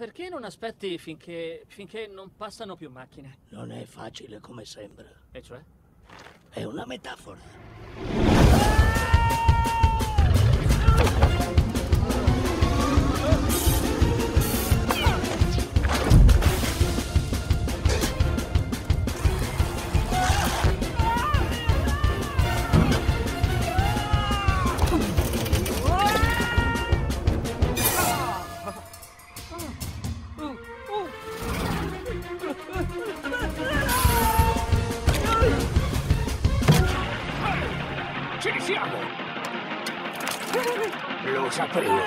perché non aspetti finché, finché non passano più macchine? Non è facile come sembra. E cioè? È una metafora. Ci siamo! Lo sapevo!